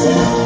céu.